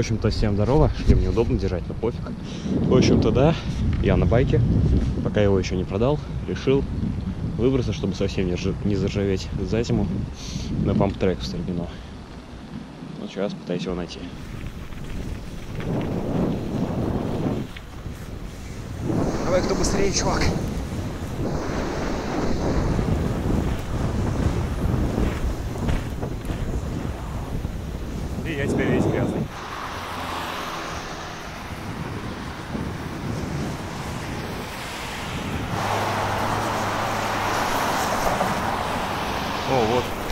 общем-то, всем здорово. Шлем неудобно держать, но пофиг. В общем-то, да, я на байке. Пока его еще не продал, решил выбраться, чтобы совсем не, не заржаветь за зиму на памп-трек в Стрельбино. Ну, сейчас пытаюсь его найти. Давай, кто быстрее, чувак. О, вот.